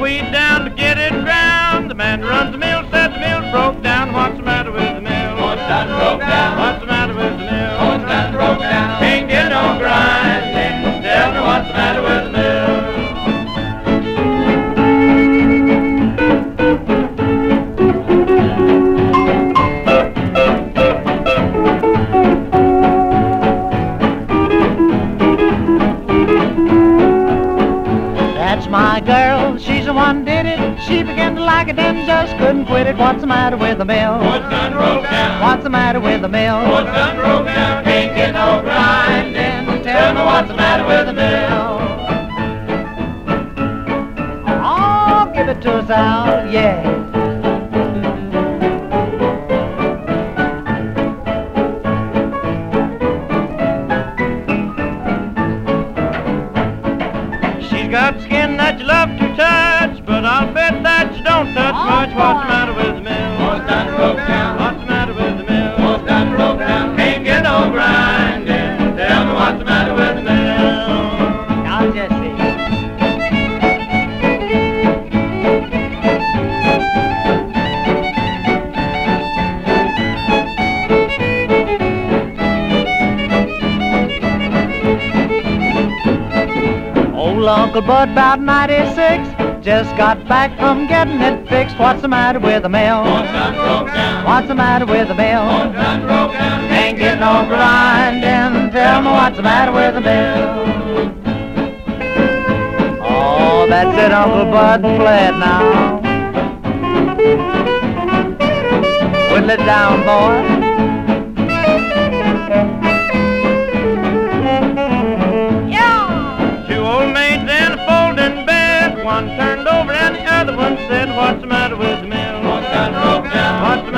way down to get it ground. The man runs a mill. That's my girl, she's the one did it. She began to like it and just couldn't quit it. What's the matter with the mill? What's done broke down? What's the matter with the mill? What's done broke down? Can't get no grinding. Tell me what's the matter with the mill? Oh, give it to us out, yeah. She's got skin you love to touch, but I'll bet that you don't touch much. What's Old Uncle Bud, about 96, just got back from getting it fixed. What's the matter with the mill? What's done broke down? What's the matter with the mill? What's done broke down? Ain't getting no grinding. Tell me what's the matter with the mill. Oh, that's it, Uncle Bud. Play it now. Whittle it down, boy. What's the matter with the mill? What's the?